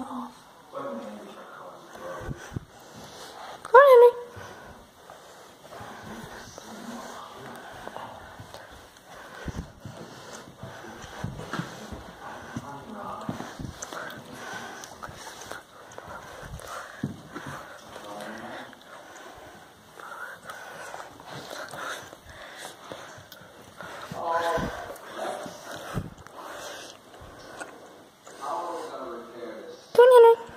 off. 中间呢